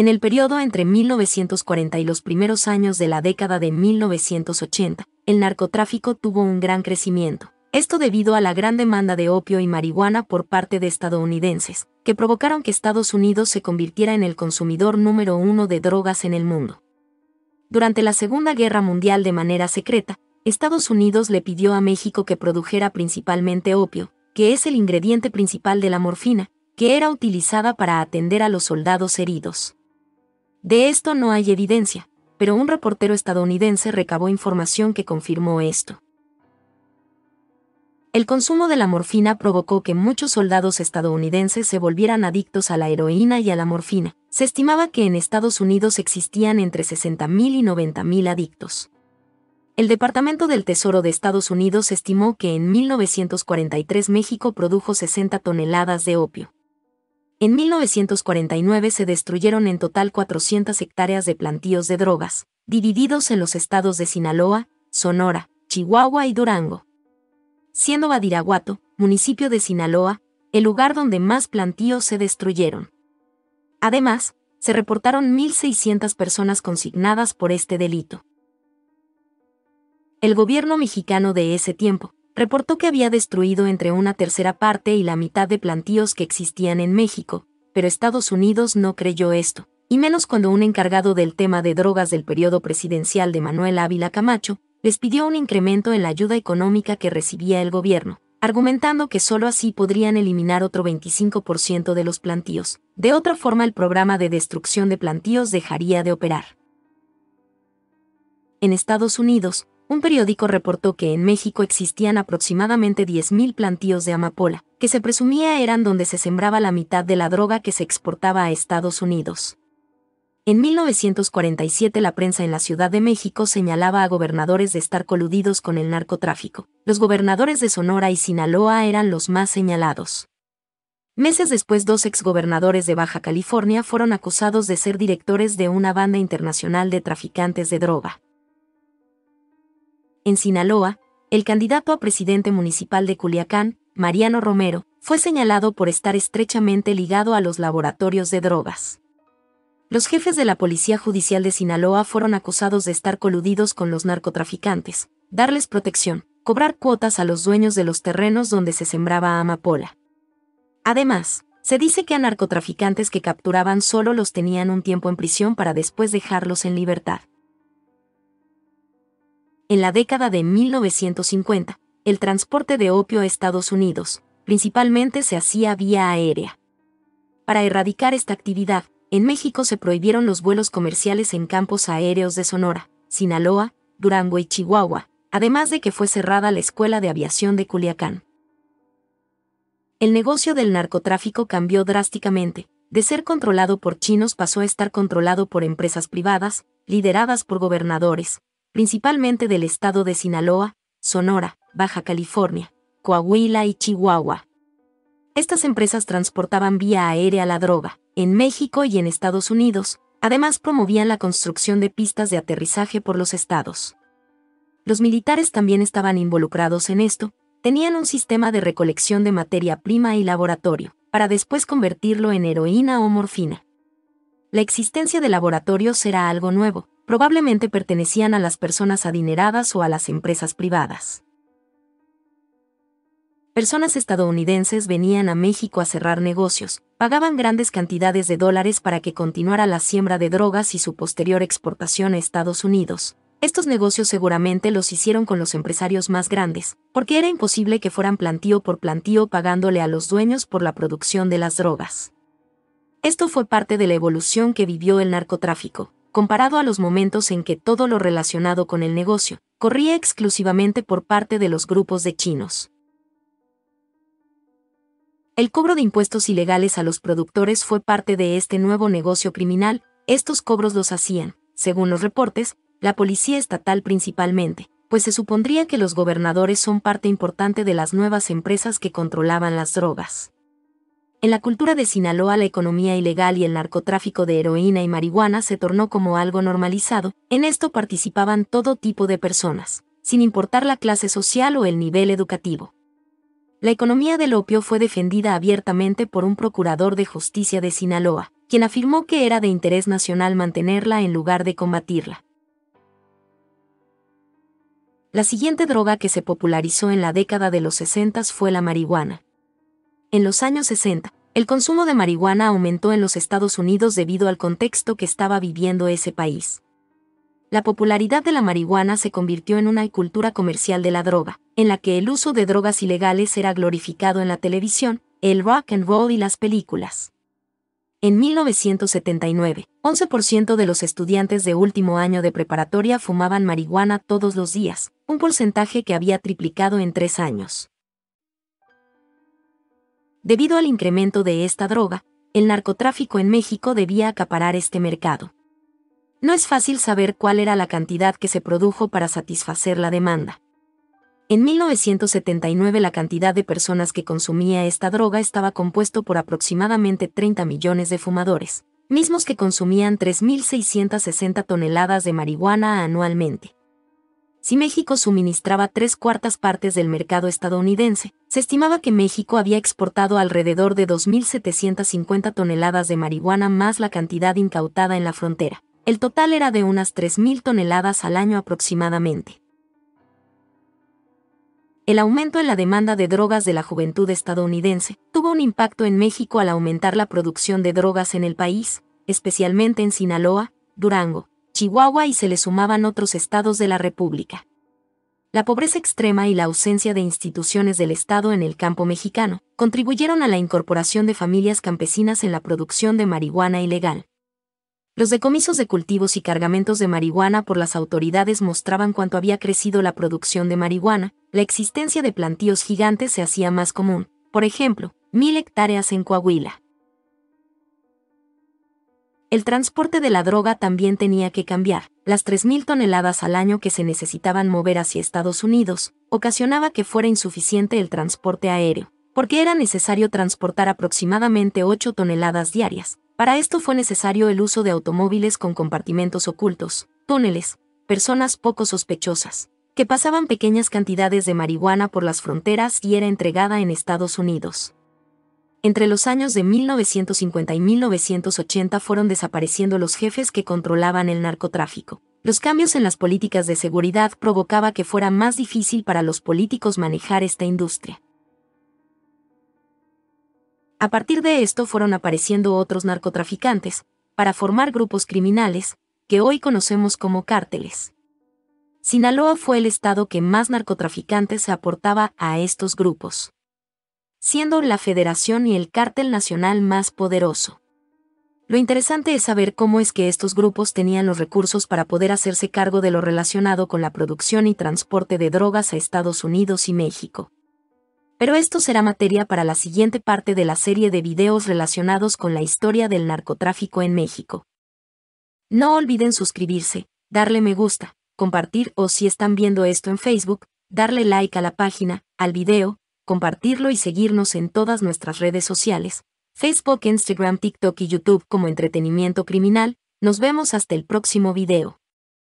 En el periodo entre 1940 y los primeros años de la década de 1980, el narcotráfico tuvo un gran crecimiento. Esto debido a la gran demanda de opio y marihuana por parte de estadounidenses, que provocaron que Estados Unidos se convirtiera en el consumidor número uno de drogas en el mundo. Durante la Segunda Guerra Mundial de manera secreta, Estados Unidos le pidió a México que produjera principalmente opio, que es el ingrediente principal de la morfina, que era utilizada para atender a los soldados heridos. De esto no hay evidencia, pero un reportero estadounidense recabó información que confirmó esto. El consumo de la morfina provocó que muchos soldados estadounidenses se volvieran adictos a la heroína y a la morfina. Se estimaba que en Estados Unidos existían entre 60.000 y 90.000 adictos. El Departamento del Tesoro de Estados Unidos estimó que en 1943 México produjo 60 toneladas de opio. En 1949 se destruyeron en total 400 hectáreas de plantíos de drogas, divididos en los estados de Sinaloa, Sonora, Chihuahua y Durango siendo Badiraguato, municipio de Sinaloa, el lugar donde más plantíos se destruyeron. Además, se reportaron 1.600 personas consignadas por este delito. El gobierno mexicano de ese tiempo reportó que había destruido entre una tercera parte y la mitad de plantíos que existían en México, pero Estados Unidos no creyó esto, y menos cuando un encargado del tema de drogas del periodo presidencial de Manuel Ávila Camacho les pidió un incremento en la ayuda económica que recibía el gobierno, argumentando que sólo así podrían eliminar otro 25% de los plantíos. De otra forma, el programa de destrucción de plantíos dejaría de operar. En Estados Unidos, un periódico reportó que en México existían aproximadamente 10.000 plantíos de amapola, que se presumía eran donde se sembraba la mitad de la droga que se exportaba a Estados Unidos. En 1947 la prensa en la Ciudad de México señalaba a gobernadores de estar coludidos con el narcotráfico. Los gobernadores de Sonora y Sinaloa eran los más señalados. Meses después dos exgobernadores de Baja California fueron acusados de ser directores de una banda internacional de traficantes de droga. En Sinaloa, el candidato a presidente municipal de Culiacán, Mariano Romero, fue señalado por estar estrechamente ligado a los laboratorios de drogas. Los jefes de la Policía Judicial de Sinaloa fueron acusados de estar coludidos con los narcotraficantes, darles protección, cobrar cuotas a los dueños de los terrenos donde se sembraba amapola. Además, se dice que a narcotraficantes que capturaban solo los tenían un tiempo en prisión para después dejarlos en libertad. En la década de 1950, el transporte de opio a Estados Unidos, principalmente se hacía vía aérea. Para erradicar esta actividad, en México se prohibieron los vuelos comerciales en campos aéreos de Sonora, Sinaloa, Durango y Chihuahua, además de que fue cerrada la Escuela de Aviación de Culiacán. El negocio del narcotráfico cambió drásticamente, de ser controlado por chinos pasó a estar controlado por empresas privadas, lideradas por gobernadores, principalmente del estado de Sinaloa, Sonora, Baja California, Coahuila y Chihuahua. Estas empresas transportaban vía aérea la droga, en México y en Estados Unidos, además promovían la construcción de pistas de aterrizaje por los estados. Los militares también estaban involucrados en esto, tenían un sistema de recolección de materia prima y laboratorio, para después convertirlo en heroína o morfina. La existencia de laboratorios era algo nuevo, probablemente pertenecían a las personas adineradas o a las empresas privadas personas estadounidenses venían a México a cerrar negocios, pagaban grandes cantidades de dólares para que continuara la siembra de drogas y su posterior exportación a Estados Unidos. Estos negocios seguramente los hicieron con los empresarios más grandes, porque era imposible que fueran plantío por plantío pagándole a los dueños por la producción de las drogas. Esto fue parte de la evolución que vivió el narcotráfico, comparado a los momentos en que todo lo relacionado con el negocio corría exclusivamente por parte de los grupos de chinos. El cobro de impuestos ilegales a los productores fue parte de este nuevo negocio criminal, estos cobros los hacían, según los reportes, la policía estatal principalmente, pues se supondría que los gobernadores son parte importante de las nuevas empresas que controlaban las drogas. En la cultura de Sinaloa la economía ilegal y el narcotráfico de heroína y marihuana se tornó como algo normalizado, en esto participaban todo tipo de personas, sin importar la clase social o el nivel educativo la economía del opio fue defendida abiertamente por un procurador de justicia de Sinaloa, quien afirmó que era de interés nacional mantenerla en lugar de combatirla. La siguiente droga que se popularizó en la década de los 60 fue la marihuana. En los años 60, el consumo de marihuana aumentó en los Estados Unidos debido al contexto que estaba viviendo ese país. La popularidad de la marihuana se convirtió en una cultura comercial de la droga, en la que el uso de drogas ilegales era glorificado en la televisión, el rock and roll y las películas. En 1979, 11% de los estudiantes de último año de preparatoria fumaban marihuana todos los días, un porcentaje que había triplicado en tres años. Debido al incremento de esta droga, el narcotráfico en México debía acaparar este mercado. No es fácil saber cuál era la cantidad que se produjo para satisfacer la demanda. En 1979 la cantidad de personas que consumía esta droga estaba compuesto por aproximadamente 30 millones de fumadores, mismos que consumían 3.660 toneladas de marihuana anualmente. Si México suministraba tres cuartas partes del mercado estadounidense, se estimaba que México había exportado alrededor de 2.750 toneladas de marihuana más la cantidad incautada en la frontera. El total era de unas 3.000 toneladas al año aproximadamente. El aumento en la demanda de drogas de la juventud estadounidense tuvo un impacto en México al aumentar la producción de drogas en el país, especialmente en Sinaloa, Durango, Chihuahua y se le sumaban otros estados de la República. La pobreza extrema y la ausencia de instituciones del Estado en el campo mexicano contribuyeron a la incorporación de familias campesinas en la producción de marihuana ilegal. Los decomisos de cultivos y cargamentos de marihuana por las autoridades mostraban cuánto había crecido la producción de marihuana, la existencia de plantíos gigantes se hacía más común, por ejemplo, mil hectáreas en Coahuila. El transporte de la droga también tenía que cambiar. Las 3.000 toneladas al año que se necesitaban mover hacia Estados Unidos ocasionaba que fuera insuficiente el transporte aéreo, porque era necesario transportar aproximadamente 8 toneladas diarias, para esto fue necesario el uso de automóviles con compartimentos ocultos, túneles, personas poco sospechosas, que pasaban pequeñas cantidades de marihuana por las fronteras y era entregada en Estados Unidos. Entre los años de 1950 y 1980 fueron desapareciendo los jefes que controlaban el narcotráfico. Los cambios en las políticas de seguridad provocaba que fuera más difícil para los políticos manejar esta industria. A partir de esto fueron apareciendo otros narcotraficantes, para formar grupos criminales, que hoy conocemos como cárteles. Sinaloa fue el estado que más narcotraficantes aportaba a estos grupos, siendo la federación y el cártel nacional más poderoso. Lo interesante es saber cómo es que estos grupos tenían los recursos para poder hacerse cargo de lo relacionado con la producción y transporte de drogas a Estados Unidos y México pero esto será materia para la siguiente parte de la serie de videos relacionados con la historia del narcotráfico en México. No olviden suscribirse, darle me gusta, compartir o si están viendo esto en Facebook, darle like a la página, al video, compartirlo y seguirnos en todas nuestras redes sociales, Facebook, Instagram, TikTok y YouTube como entretenimiento criminal. Nos vemos hasta el próximo video.